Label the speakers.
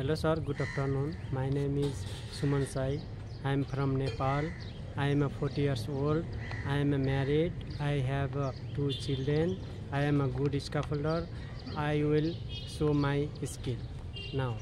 Speaker 1: Hello sir, good afternoon. My name is Suman Shahi. I am from Nepal. I am 40 years old. I am married. I have uh, two children. I am a good scaffolder. I will show my skill now.